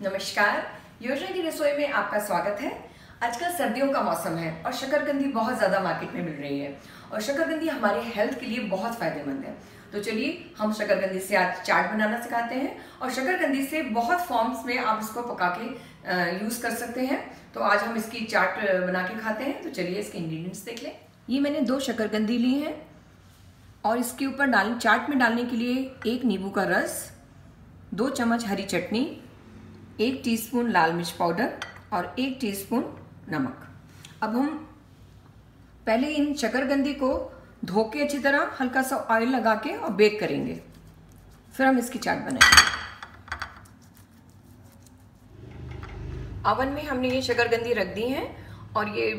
नमस्कार। योजना की रसोई में आपका स्वागत है। आजकल सर्दियों का मौसम है और शकरकंदी बहुत ज़्यादा मार्केट में मिल रही है और शकरकंदी हमारे हेल्थ के लिए बहुत फ़ायदेमंद है। तो चलिए, हम शकरकंदी से आज चाट बनाना सिखाते हैं और शकरकंदी से बहुत फॉर्म्स में आप इसको पका के यूज़ कर सकते हैं। तो आज हम इसकी चाट बना के खाते हैं। तो चलिए इसके इंग्रेडिएंट्स देख लें। ये मैंने दो शकरकंदी ली हैं और इसके ऊपर डाल चाट में डालने के लिए एक नींबू का रस, दो चम्मच हरी चटनी एक टीस्पून लाल मिर्च पाउडर और एक टीस्पून नमक। अब हम पहले इन शकरगंदी को धो के अच्छी तरह हल्का सा ऑयल लगा के और बेक करेंगे। फिर हम इसकी चाट बनाएँगे। अवन में हमने ये शकरगंदी रख दी है और ये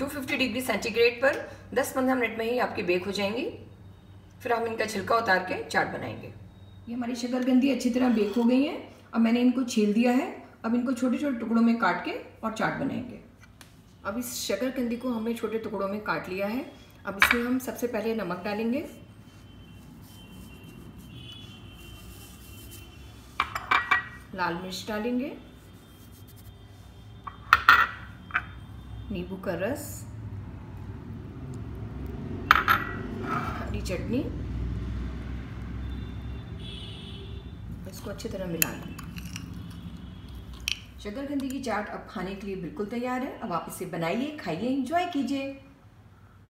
250 डिग्री सेंटीग्रेड पर 10-15 मिनट में ही आपकी बेक हो जाएँगी। फिर हम इनका छिलका उतार के चाट बनाएँगे। ये हमारी शकरगंदी अच्छी तरह बेक हो गई है। अब मैंने इनको छील दिया है। अब इनको छोटे छोटे टुकड़ों में काट के और चाट बनाएँगे। अब इस शकरकंदी को हमने छोटे टुकड़ों में काट लिया है। अब इसमें हम सबसे पहले नमक डालेंगे। लाल मिर्च डालेंगे। नींबू का रस। हरी चटनी। इसको अच्छी तरह मिला लें शकरकंदी की चाट अब खाने के लिए बिल्कुल तैयार है। अब आप इसे बनाइए, खाइए इंजॉय कीजिए।